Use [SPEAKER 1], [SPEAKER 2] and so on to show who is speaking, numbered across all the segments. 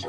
[SPEAKER 1] よし。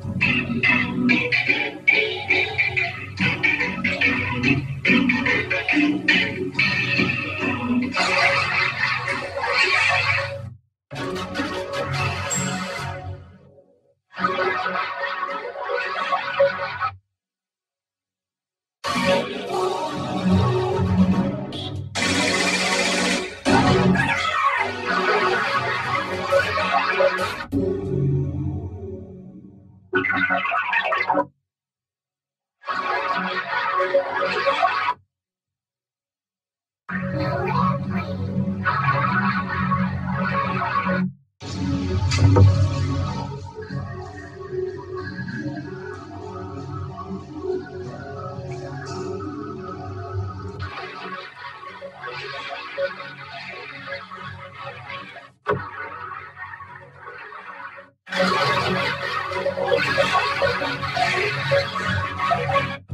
[SPEAKER 1] Thank you. Thank you.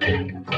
[SPEAKER 1] Thank you.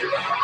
[SPEAKER 1] Thank you.